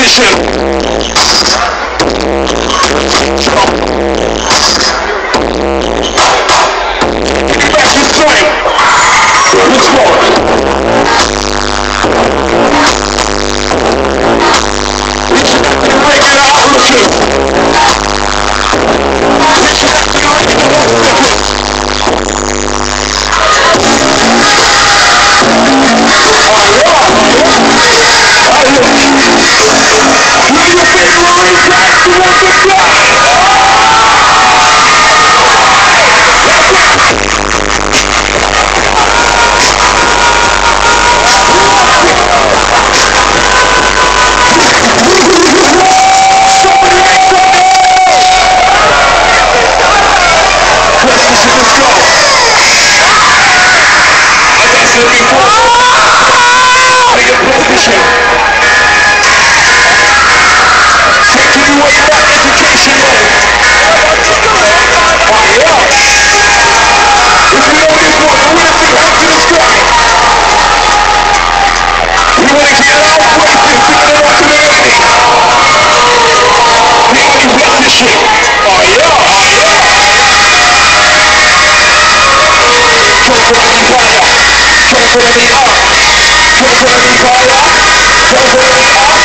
的是。Nigga, pull this shit. put any up, don't put any power, don't put any up.